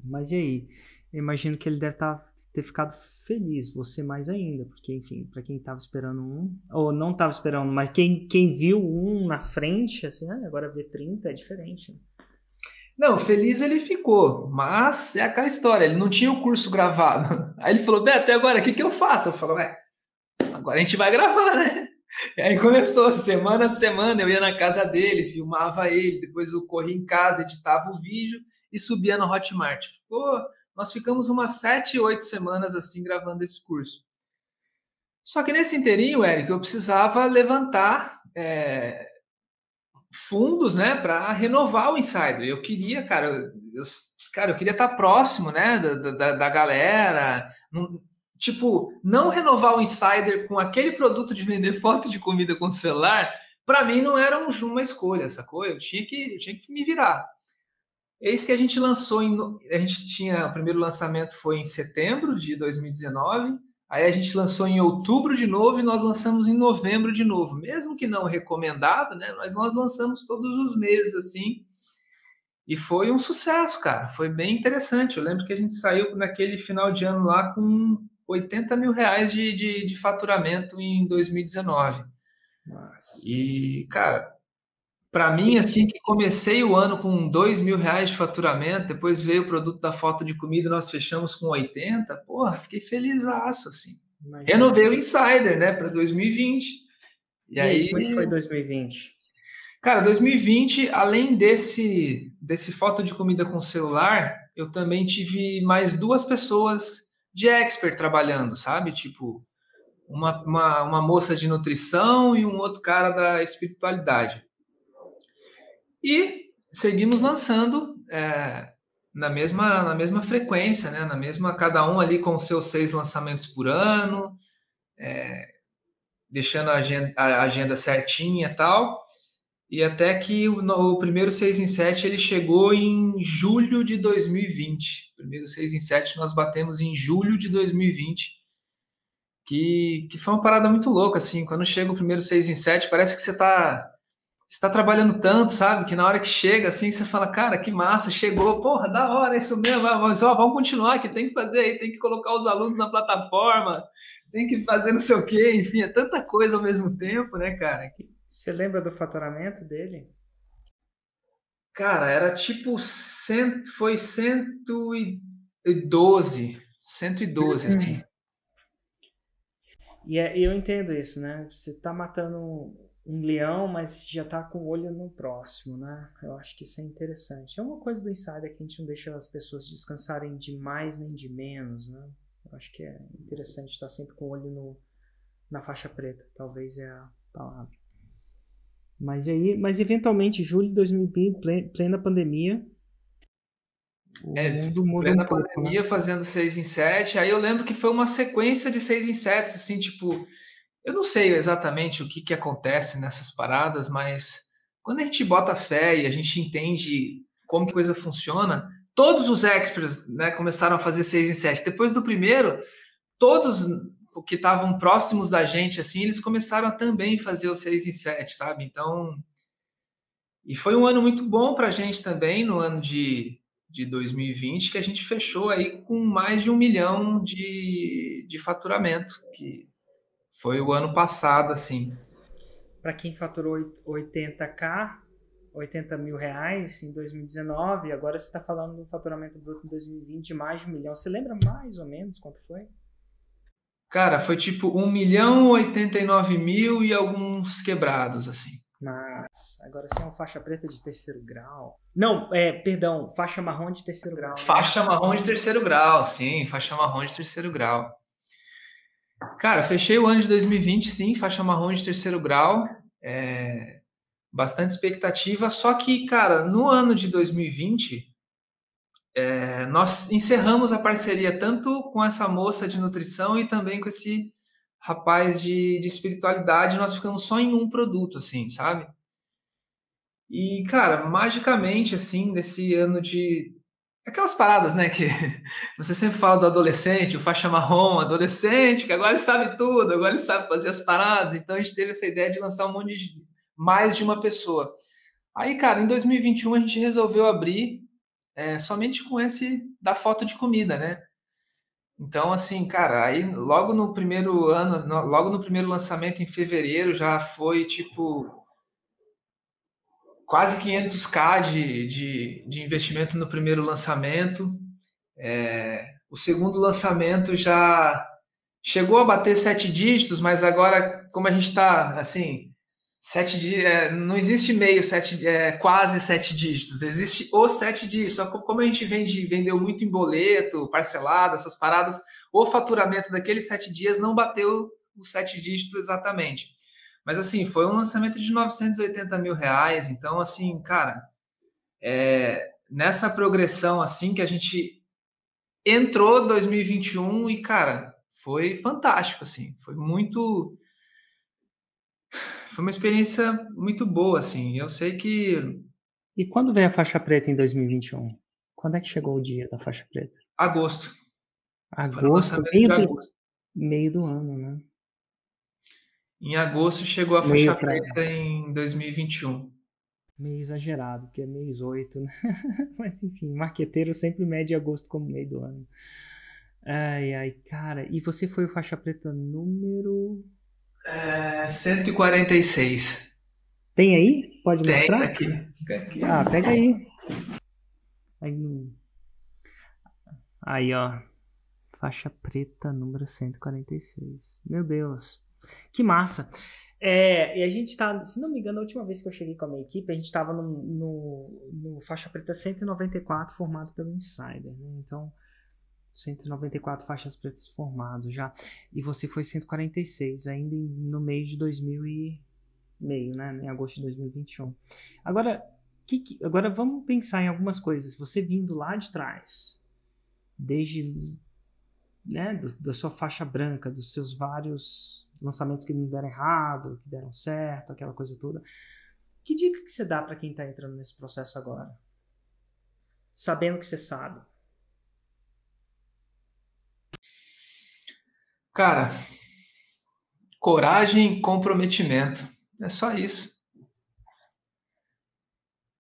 Mas e aí? Eu imagino que ele deve tá, ter ficado feliz, você mais ainda, porque, enfim, para quem estava esperando um, ou não estava esperando, mas quem, quem viu um na frente, assim, ah, agora ver 30 é diferente. Né? Não, feliz ele ficou, mas é aquela história, ele não tinha o curso gravado. <laughs> Aí ele falou, Beto, até agora, o que, que eu faço? Eu falo, ué, agora a gente vai gravar, né? E aí começou, semana a semana, eu ia na casa dele, filmava ele, depois eu corria em casa, editava o vídeo e subia no Hotmart. Ficou, nós ficamos umas sete, oito semanas assim gravando esse curso. Só que nesse inteirinho, Eric, eu precisava levantar é, fundos, né, para renovar o Insider. Eu queria, cara, eu, cara, eu queria estar próximo, né, da, da, da galera. Não, tipo, não renovar o insider com aquele produto de vender <laughs> foto de comida com celular, para mim não era uma escolha, sacou? Eu tinha que, eu tinha que me virar. Eis que a gente lançou em. A gente tinha. O primeiro lançamento foi em setembro de 2019. Aí a gente lançou em outubro de novo e nós lançamos em novembro de novo. Mesmo que não recomendado, né? Mas nós lançamos todos os meses assim. E foi um sucesso, cara. Foi bem interessante. Eu lembro que a gente saiu naquele final de ano lá com 80 mil reais de, de, de faturamento em 2019. Nossa. E, cara, para mim, assim, que comecei o ano com dois mil reais de faturamento, depois veio o produto da foto de comida, nós fechamos com 80, porra, fiquei feliz assim. Imagina. Renovei o Insider, né, para 2020. E, e aí, como foi 2020? Cara, 2020, além desse, desse foto de comida com celular, eu também tive mais duas pessoas de expert trabalhando, sabe? Tipo, uma, uma, uma moça de nutrição e um outro cara da espiritualidade. E seguimos lançando é, na, mesma, na mesma frequência, né? na mesma, cada um ali com seus seis lançamentos por ano, é, deixando a agenda, a agenda certinha e tal. E até que o, o, primeiro 6 em 7 ele chegou em julho de 2020. O primeiro 6 em 7 nós batemos em julho de 2020. Que, que foi uma parada muito louca, assim. Quando chega o primeiro 6 em 7, parece que você está está trabalhando tanto, sabe? Que na hora que chega, assim, você fala, cara, que massa, chegou, porra, da hora, é isso mesmo, mas ó, vamos continuar, que tem que fazer aí, tem que colocar os alunos na plataforma, tem que fazer não sei o quê, enfim, é tanta coisa ao mesmo tempo, né, cara? Você lembra do faturamento dele? Cara, era tipo, cento, foi 112, 112, uhum. assim. E é, eu entendo isso, né? Você tá matando um leão, mas já tá com o olho no próximo, né? Eu acho que isso é interessante. É uma coisa do insider que a gente não deixa as pessoas descansarem de mais nem de menos, né? Eu acho que é interessante estar sempre com o olho no, na faixa preta, talvez é a palavra. Mas aí, mas eventualmente, julho de 2020, plena pandemia, é, tipo, plena pouco, né? pandemia, né? fazendo 6 em 7. Aí eu lembro que foi uma sequência de 6 em 7, assim, tipo, eu não sei exatamente o que, que acontece nessas paradas, mas quando a gente bota fé e a gente entende como que a coisa funciona, todos os experts né, começaram a fazer 6 em 7. Depois do primeiro, todos que estavam próximos da gente, assim, eles começaram a também fazer o 6 em 7, sabe? Então, e foi um ano muito bom para a gente também, no ano de, de 2020, que a gente fechou aí com mais de um milhão de, de faturamento, que foi o ano passado, assim. Para quem faturou 80k, 80 mil reais em 2019, agora você está falando do faturamento bruto em 2020 de mais de um milhão. Você lembra mais ou menos quanto foi? Cara, foi tipo 1 milhão 89 mil e alguns quebrados, assim. Mas agora você é uma faixa preta de terceiro grau. Não, é, perdão, faixa marrom de terceiro grau. Faixa marrom de terceiro grau, sim, faixa marrom de terceiro grau. Cara, fechei o ano de 2020, sim, faixa marrom de terceiro grau. É, bastante expectativa. Só que, cara, no ano de 2020, é, nós encerramos a parceria tanto com essa moça de nutrição e também com esse rapaz de, de espiritualidade. Nós ficamos só em um produto, assim, sabe? E, cara, magicamente, assim, nesse ano de Aquelas paradas, né, que <laughs> você sempre fala do adolescente, o faixa marrom, adolescente, que agora ele sabe tudo, agora ele sabe fazer as paradas. Então a gente teve essa ideia de lançar um monte de mais de uma pessoa. Aí, cara, em 2021 a gente resolveu abrir é, somente com esse da foto de comida, né? Então, assim, cara, aí logo no primeiro ano, logo no primeiro lançamento em fevereiro já foi tipo quase 500k de, de, de investimento no primeiro lançamento. É, o segundo lançamento já chegou a bater sete dígitos, mas agora, como a gente está assim, sete é, não existe meio sete, é, quase sete dígitos, existe os sete dígitos. Só que como a gente vende, vendeu muito em boleto, parcelado, essas paradas, o faturamento daqueles sete dias não bateu os sete dígitos exatamente. Mas assim, foi um lançamento de 980 mil reais. Então, assim, cara, é, nessa progressão assim que a gente entrou 2021 e cara, foi fantástico assim, foi muito foi uma experiência muito boa assim. Eu sei que E quando veio a faixa preta em 2021? Quando é que chegou o dia da faixa preta? Agosto. Agosto, meio do, agosto. meio do ano, né? Em agosto chegou a faixa preta em 2021 meio exagerado, porque é mês 8, né? <laughs> Mas enfim, marqueteiro sempre mede agosto como meio do ano. Ai, ai, cara. E você foi o faixa preta número. É, 146. Tem aí? Pode Tem mostrar? Aqui, aqui. Ah, pega aí. Aí, aí, ó. Faixa preta número 146. Meu Deus. Que massa. É, e a gente tá, se não me engano, a última vez que eu cheguei com a minha equipe, a gente estava no, no, no, faixa preta 194 formado pelo Insider, né? Então, 194 faixas pretas formados já. E você foi 146, ainda no meio de 2000 e meio, né? Em agosto de 2021. Agora, que, que, agora vamos pensar em algumas coisas. Você vindo lá de trás, desde né, do, da sua faixa branca, dos seus vários lançamentos que não deram errado, que deram certo, aquela coisa toda. Que dica que você dá para quem está entrando nesse processo agora? Sabendo que você sabe. Cara, coragem e comprometimento. É só isso.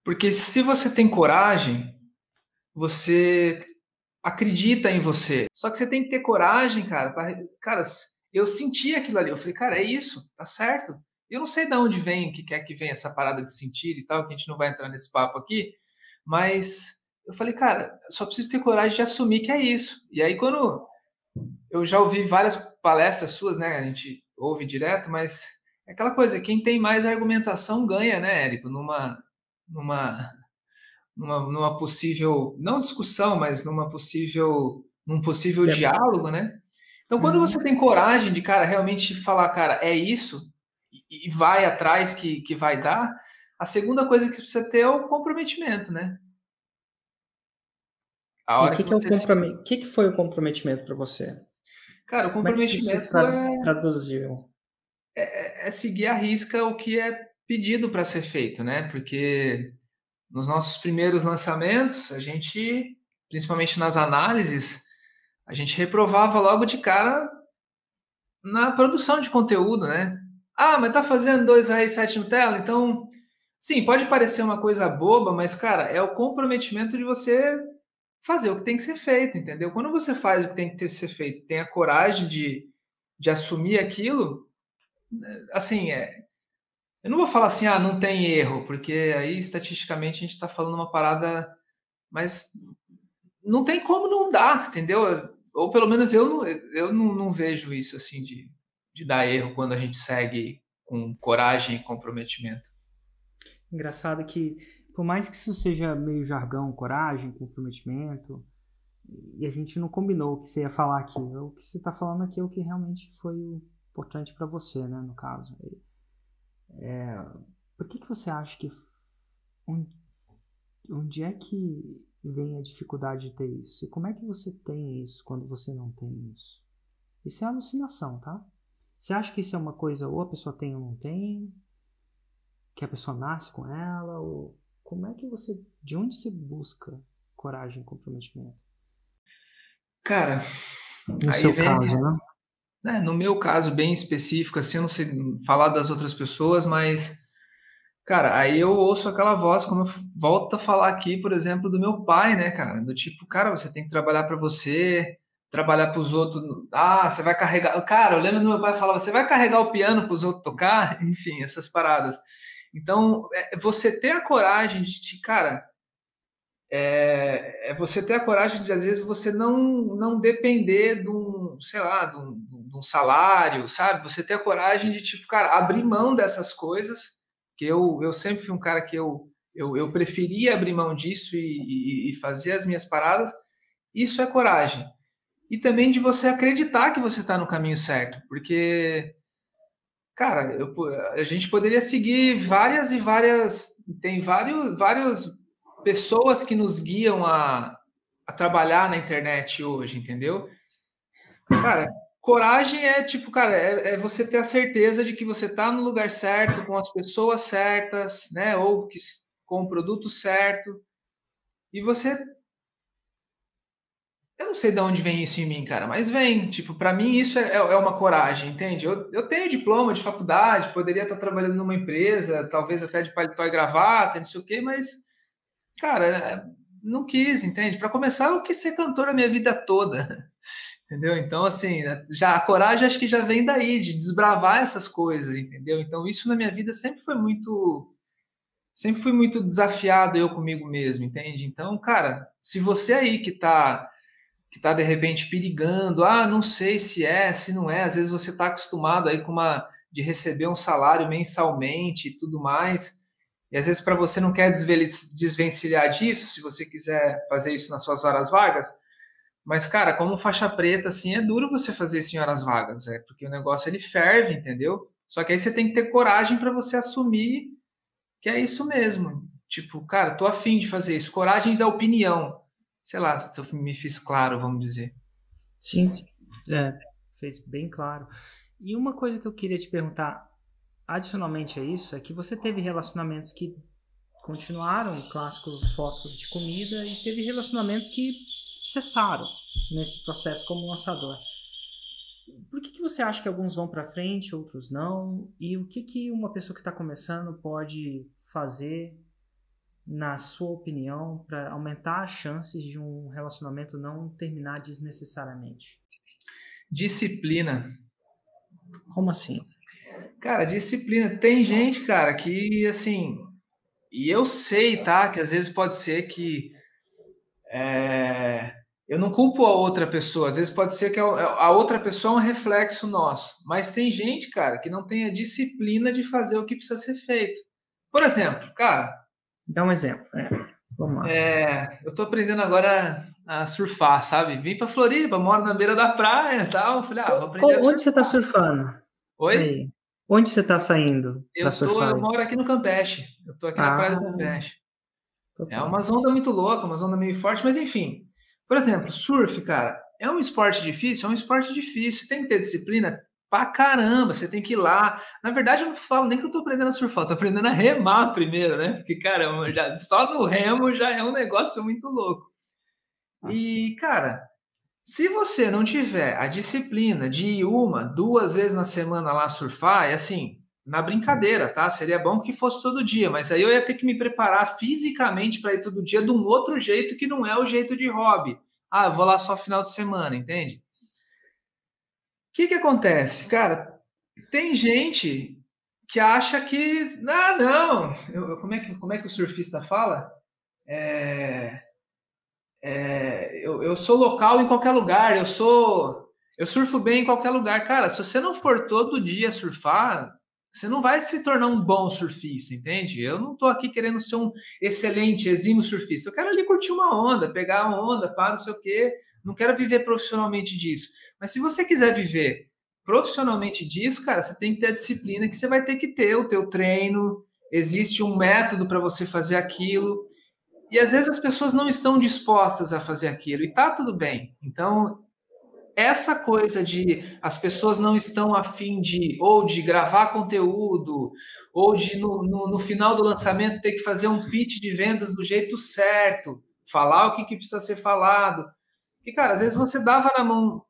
Porque se você tem coragem, você acredita em você. Só que você tem que ter coragem, cara. Pra, cara, eu senti aquilo ali. Eu falei, cara, é isso, tá certo. Eu não sei de onde vem, que quer que venha essa parada de sentir e tal, que a gente não vai entrar nesse papo aqui, mas eu falei, cara, só preciso ter coragem de assumir que é isso. E aí, quando eu já ouvi várias palestras suas, né? A gente ouve direto, mas é aquela coisa, quem tem mais argumentação ganha, né, Érico? Numa, numa, numa, numa possível, não discussão, mas numa possível, num possível é. diálogo, né? Então, quando uhum. você tem coragem de, cara, realmente falar, cara, é isso, e vai atrás que, que vai dar, a segunda coisa que precisa ter é o comprometimento, né? A hora e o que, que, que, é o compromet... que, que foi o comprometimento para você? Cara, o comprometimento Como é traduziu. É, é, seguir a risca o que é pedido para ser feito, né? Porque nos nossos primeiros lançamentos, a gente, principalmente nas análises, a gente reprovava logo de cara na produção de conteúdo, né? Ah, mas tá fazendo dois reais sete Nutella, então sim, pode parecer uma coisa boba, mas cara, é o comprometimento de você fazer o que tem que ser feito, entendeu? Quando você faz o que tem que ser feito, tem a coragem de, de assumir aquilo, assim, é, eu não vou falar assim, ah, não tem erro, porque aí estatisticamente a gente está falando uma parada, mas não tem como não dar, entendeu? ou pelo menos eu não, eu não, não vejo isso assim de, de dar erro quando a gente segue com coragem e comprometimento. Engraçado que, por mais que isso seja meio jargão, coragem, comprometimento, e a gente não combinou o que você ia falar aqui. O que você está falando aqui é o que realmente foi importante para você, né, no caso. É, por que, que você acha que. Onde, é que vem a dificuldade de ter isso? E como é que você tem isso quando você não tem isso? Isso é alucinação, tá? Você acha que isso é uma coisa ou a pessoa tem ou não tem? Que a pessoa nasce com ela? Ou como é que você. De onde você busca coragem e comprometimento? Cara. No seu vem, caso, né? né? No meu caso, bem específico, assim, eu não sei falar das outras pessoas, mas Cara, aí eu ouço aquela voz, como eu volto a falar aqui, por exemplo, do meu pai, né, cara? Do tipo, cara, você tem que trabalhar para você, trabalhar para os outros. Ah, você vai carregar. Cara, eu lembro do meu pai falava, você vai carregar o piano para os outros tocar? <laughs> Enfim, essas paradas. Então, é você ter a coragem de, cara, é, é, você ter a coragem de, às vezes, você não, não depender de um, sei lá, de um, de um salário, sabe? Você ter a coragem de, tipo, cara, abrir mão dessas coisas que eu, eu sempre fui um cara que eu, eu, eu preferia abrir mão disso e, e, e fazer as minhas paradas. Isso é coragem. E também de você acreditar que você está no caminho certo, porque, cara, eu, a gente poderia seguir várias e várias. Tem vários, vários pessoas que nos guiam a, a trabalhar na internet hoje, entendeu? Cara, coragem é tipo, cara, é, é, você ter a certeza de que você tá no lugar certo, com as pessoas certas, né? Ou que, com o produto certo. E você. Eu não sei de onde vem isso em mim, cara, mas vem. Tipo, para mim isso é, é uma coragem, entende? Eu, eu tenho diploma de faculdade, poderia estar trabalhando numa empresa, talvez até de paletó e gravata, não sei o quê, mas, cara, é, não quis, entende? Para começar, eu quis ser cantor a minha vida toda. <laughs> Entendeu? Então, assim, já a coragem acho que já vem daí, de desbravar essas coisas, entendeu? Então, isso na minha vida sempre foi muito. Sempre fui muito desafiado eu comigo mesmo, entende? Então, cara, se você aí que tá, que tá de repente perigando, ah, não sei se é, se não é, às vezes você tá acostumado aí com uma. de receber um salário mensalmente e tudo mais, e às vezes para você não quer desvencilhar disso, se você quiser fazer isso nas suas horas vagas mas, cara, como faixa preta, assim, é duro você fazer isso em horas vagas, é, porque o negócio ele ferve, entendeu? Só que aí você tem que ter coragem para você assumir que é isso mesmo. Tipo, cara, tô afim de fazer isso. Coragem da opinião. Sei lá, se eu me fiz claro, vamos dizer. Sim, é, fez bem claro. E uma coisa que eu queria te perguntar, adicionalmente a isso, é que você teve relacionamentos que continuaram, clássico foto de comida, e teve relacionamentos que cessaram nesse processo como lançador. Por que, que você acha que alguns vão para frente, outros não? E o que, que uma pessoa que está começando pode fazer, na sua opinião, para aumentar as chances de um relacionamento não terminar desnecessariamente? Disciplina. Como assim? Cara, disciplina. Tem gente, cara, que assim. E eu sei, tá? Que às vezes pode ser que é, eu não culpo a outra pessoa, às vezes pode ser que a outra pessoa é um reflexo nosso, mas tem gente, cara, que não tem a disciplina de fazer o que precisa ser feito. Por exemplo, cara. Dá um exemplo. É, vamos lá. É, eu tô aprendendo agora a surfar, sabe? Vim para Floripa, moro na beira da praia e tal. Falei, ah, vou aprender Onde você tá surfando? Oi? Aí. Onde você tá saindo? Eu, tô, eu moro aqui no Campeche. Eu tô aqui ah. na praia do Campeche. É uma onda muito louca, uma onda meio forte, mas enfim. Por exemplo, surf, cara, é um esporte difícil? É um esporte difícil. Tem que ter disciplina pra caramba, você tem que ir lá. Na verdade, eu não falo nem que eu tô aprendendo a surfar, eu tô aprendendo a remar primeiro, né? Porque, caramba, já, só no remo já é um negócio muito louco. E, cara, se você não tiver a disciplina de ir uma, duas vezes na semana lá surfar, é assim, na brincadeira, tá? Seria bom que fosse todo dia, mas aí eu ia ter que me preparar fisicamente para ir todo dia de um outro jeito que não é o jeito de hobby. Ah, eu vou lá só final de semana, entende? Que que acontece? Cara, tem gente que acha que. Ah, não! Eu, como, é que, como é que o surfista fala? É, é, eu, eu sou local em qualquer lugar, eu sou. Eu surfo bem em qualquer lugar. Cara, se você não for todo dia surfar, você não vai se tornar um bom surfista, entende? Eu não estou aqui querendo ser um excelente, exímio surfista. Eu quero ali curtir uma onda, pegar uma onda, para não sei o quê. Não quero viver profissionalmente disso. Mas se você quiser viver profissionalmente disso, cara, você tem que ter a disciplina que você vai ter que ter o teu treino. Existe um método para você fazer aquilo. E às vezes as pessoas não estão dispostas a fazer aquilo e tá tudo bem. Então, essa coisa de as pessoas não estão afim de ou de gravar conteúdo ou de no, no, no, final do lançamento ter que fazer um pitch de vendas do jeito certo, falar o que, que precisa ser falado. E, cara, às vezes você dava na mão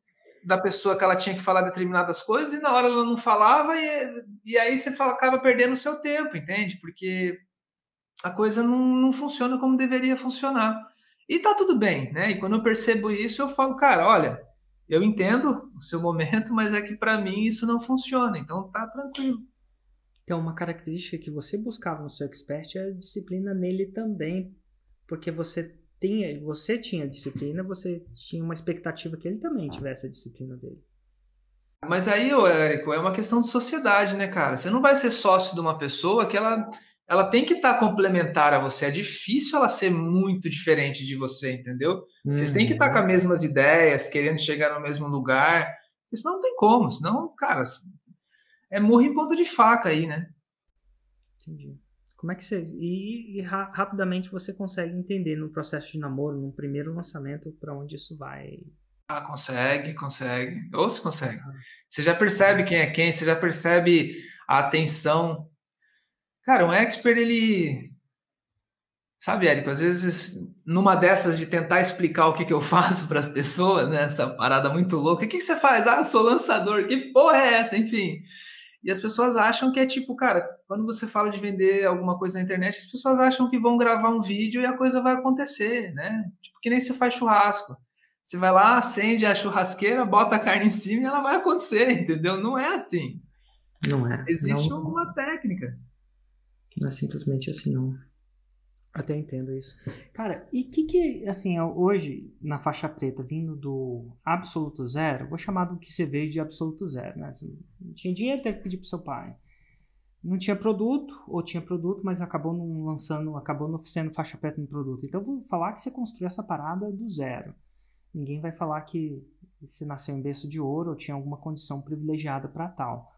da pessoa que ela tinha que falar determinadas coisas e na hora ela não falava e, e aí você fala, acaba perdendo o seu tempo, entende? Porque a coisa não, não funciona como deveria funcionar. E tá tudo bem, né? E quando eu percebo isso, eu falo, cara, olha, eu entendo o seu momento, mas é que para mim isso não funciona, então tá tranquilo. Então, uma característica que você buscava no seu expert é a disciplina nele também, porque você tinha, você tinha disciplina, você tinha uma expectativa que ele também tivesse a disciplina dele. Mas aí, Érico, é uma questão de sociedade, né, cara? Você não vai ser sócio de uma pessoa que ela ela tem que estar tá complementar a você. É difícil ela ser muito diferente de você, entendeu? Uhum. Vocês têm que estar tá com as mesmas ideias, querendo chegar no mesmo lugar. Isso não tem como, senão, cara, é murro em ponto de faca aí, né? Entendi. Como é que você. E, e ra rapidamente você consegue entender no processo de namoro, no primeiro lançamento, para onde isso vai. Ah, consegue, consegue. Ou se consegue. Você já percebe quem é quem, você já percebe a atenção. Cara, um expert, ele. Sabe, Érico, às vezes, numa dessas de tentar explicar o que, que eu <laughs> faço para as pessoas, né? Essa parada muito louca. O que, que você faz? Ah, eu sou lançador. Que porra é essa? Enfim. E as pessoas acham que é tipo, cara, quando você fala de vender alguma coisa na internet, as pessoas acham que vão gravar um vídeo e a coisa vai acontecer, né? Tipo, que nem se faz churrasco. Você vai lá, acende a churrasqueira, bota a carne em cima e ela vai acontecer, entendeu? Não é assim. Não é. Existe não, uma técnica. Não é simplesmente assim, não. Até entendo isso. Cara, e que que, assim, hoje, na faixa preta, vindo do absoluto zero, vou chamar do que você veio de absoluto zero, né? Você não tinha dinheiro, teve que pedir pro seu pai. Não tinha produto, ou tinha produto, mas acabou não lançando, acabou não sendo faixa preta no produto. Então, vou falar que você construiu essa parada do zero. Ninguém vai falar que você nasceu em berço de ouro ou tinha alguma condição privilegiada para tal.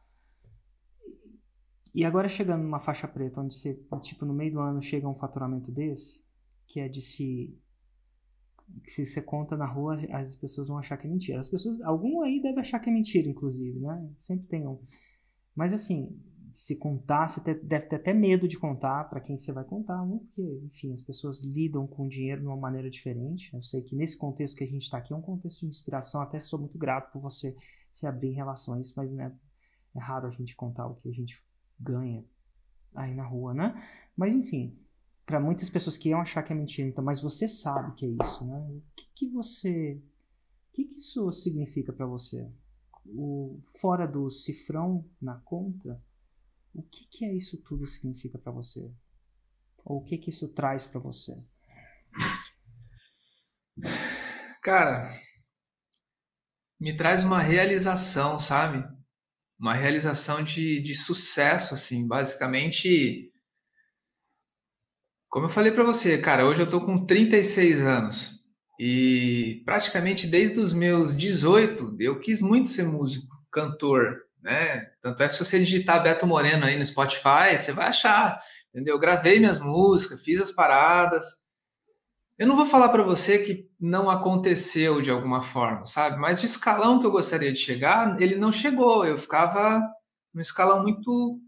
E agora chegando numa faixa preta, onde você, tipo, no meio do ano chega um faturamento desse, que é de se. que se você conta na rua, as pessoas vão achar que é mentira. As pessoas. Algum aí deve achar que é mentira, inclusive, né? Sempre tem um. Mas assim, se contar, você deve ter até medo de contar para quem você vai contar, né? Porque, enfim, as pessoas lidam com o dinheiro de uma maneira diferente. Eu sei que nesse contexto que a gente está aqui é um contexto de inspiração, até sou muito grato por você se abrir em relação a isso, mas né, é raro a gente contar o que a gente ganha aí na rua, né? Mas enfim, para muitas pessoas que iam achar que é mentira, então, mas você sabe que é isso, né? O que, que você, o que, que isso significa para você? O fora do cifrão na conta, o que, que é isso tudo significa para você? Ou o que que isso traz para você? Cara, me traz uma realização, sabe? Uma realização de, de sucesso, assim, basicamente. Como eu falei para você, cara, hoje eu tô com 36 anos e praticamente desde os meus 18 eu quis muito ser músico, cantor, né? Tanto é que se você digitar Beto Moreno aí no Spotify, você vai achar, entendeu? Eu gravei minhas músicas, fiz as paradas, eu não vou falar para você que não aconteceu de alguma forma, sabe? Mas o escalão que eu gostaria de chegar, ele não chegou. Eu ficava num escalão muito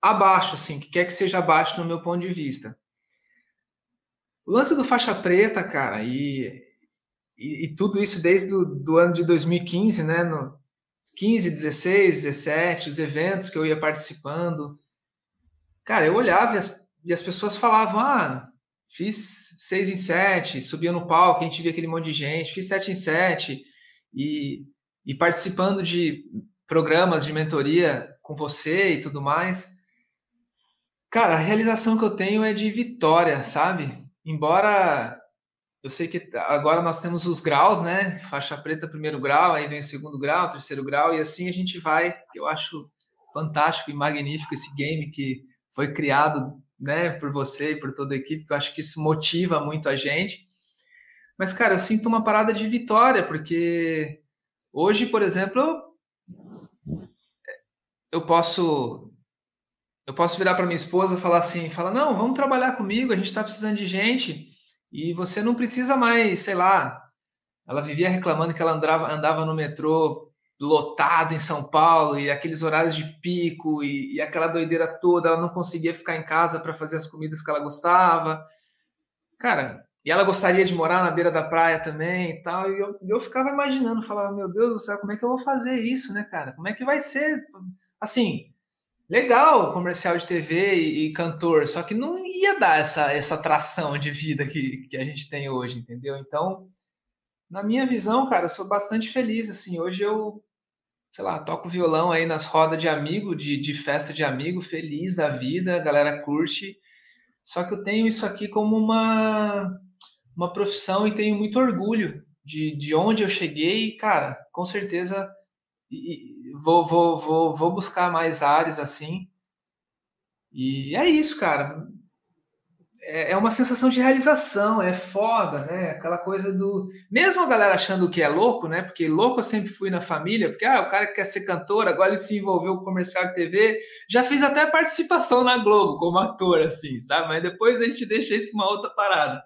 abaixo, assim, que quer que seja abaixo no meu ponto de vista. O lance do faixa preta, cara, e, e, e tudo isso desde o do ano de 2015, né? No 15, 16, 17, os eventos que eu ia participando. Cara, eu olhava e as, e as pessoas falavam, ah, fiz seis em sete, subia no palco, a gente via aquele monte de gente, fiz sete em sete, e, e participando de programas de mentoria com você e tudo mais. Cara, a realização que eu tenho é de vitória, sabe? Embora eu sei que agora nós temos os graus, né? Faixa preta, primeiro grau, aí vem o segundo grau, terceiro grau, e assim a gente vai. Eu acho fantástico e magnífico esse game que foi criado né, por você e por toda a equipe, que eu acho que isso motiva muito a gente. Mas, cara, eu sinto uma parada de vitória, porque hoje, por exemplo, eu posso eu posso virar para minha esposa e falar assim, fala, não, vamos trabalhar comigo, a gente está precisando de gente e você não precisa mais, sei lá. Ela vivia reclamando que ela andava, andava no metrô lotado em São Paulo e aqueles horários de pico e, e aquela doideira toda, ela não conseguia ficar em casa para fazer as comidas que ela gostava. Cara, e ela gostaria de morar na beira da praia também e tal. E eu, eu ficava imaginando, falava, meu Deus do céu, como é que eu vou fazer isso, né, cara? Como é que vai ser? Assim, legal comercial de TV e, e, cantor, só que não ia dar essa, essa tração de vida que, que a gente tem hoje, entendeu? Então, na minha visão, cara, eu sou bastante feliz, assim, hoje eu sei lá, toco violão aí nas rodas de amigo, de, de festa de amigo, feliz da vida, a galera curte. Só que eu tenho isso aqui como uma, uma profissão e tenho muito orgulho de, de onde eu cheguei. Cara, com certeza vou, vou, vou, vou buscar mais áreas assim. E é isso, cara. É, é uma sensação de realização, é foda, né? Aquela coisa do. Mesmo a galera achando que é louco, né? Porque louco eu sempre fui na família, porque ah, o cara que quer ser cantor, agora ele se envolveu com comercial de TV, já fiz até participação na Globo como ator, assim, sabe? Mas depois a gente deixa isso uma outra parada.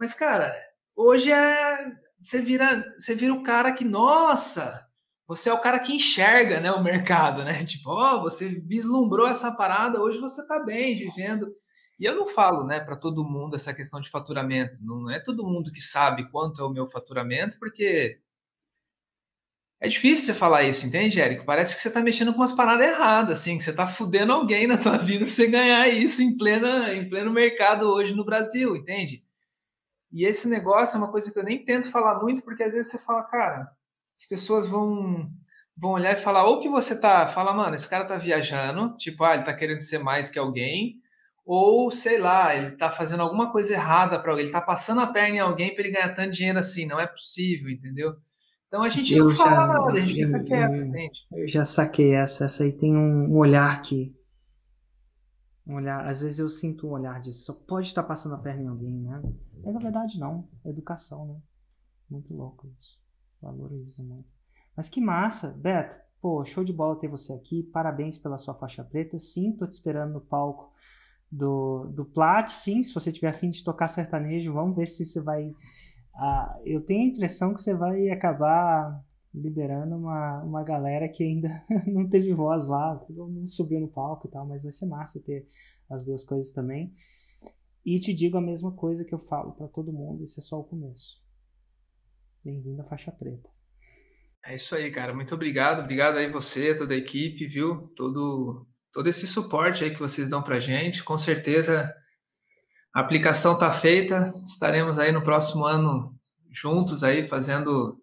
Mas, cara, hoje é. Você vira, você vira o cara que, nossa, você é o cara que enxerga né, o mercado, né? <laughs> Tipo, ó, oh, você vislumbrou essa parada, hoje você tá bem, vivendo e eu não falo, né, para todo mundo essa questão de faturamento. Não é todo mundo que sabe quanto é o meu faturamento, porque é difícil você falar isso, entende, Érico? Parece que você está mexendo com umas paradas erradas, assim, que você está fudendo alguém na tua vida para você ganhar isso em, plena, em pleno mercado hoje no Brasil, entende? E esse negócio é uma coisa que eu nem tento falar muito, porque às vezes você fala, cara, as pessoas vão vão olhar e falar, ou que você tá, fala, mano, esse cara tá viajando, tipo, ah, ele tá querendo ser mais que alguém, ou sei lá, ele está fazendo alguma coisa errada para alguém, ele está passando a perna em alguém para ele ganhar tanto dinheiro assim, não é possível, entendeu? Então a gente eu não já, fala nada, a gente eu, fica quieto, eu, entende? Eu já saquei essa, essa aí tem um, olhar que um olhar, às vezes eu sinto um olhar de só pode estar passando a perna em alguém, né? Mas na verdade não, é educação, né? Muito louco isso. Valoriza muito. Mas que massa, Beto. Pô, show de bola ter você aqui. Parabéns pela sua faixa preta. Sim, tô te esperando no palco do, do Plat, sim, se você tiver afim de tocar sertanejo, vamos ver se você vai. Uh, eu tenho a impressão que você vai acabar liberando uma, uma galera que ainda <laughs> não teve voz lá, não subiu no palco e tal, mas vai ser massa ter as duas coisas também. E te digo a mesma coisa que eu falo para todo mundo, isso é só o começo. Bem-vindo à faixa preta. É isso aí, cara. Muito obrigado. Obrigado aí você, toda a equipe, viu? Todo todo esse suporte aí que vocês dão para gente. Com certeza a aplicação está feita. Estaremos aí no próximo ano juntos aí fazendo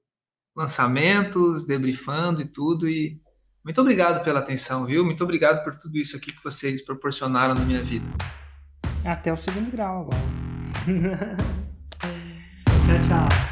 lançamentos, debriefando e tudo. E muito obrigado pela atenção, viu? Muito obrigado por tudo isso aqui que vocês proporcionaram na minha vida. Até o segundo grau agora. <laughs> tchau, tchau.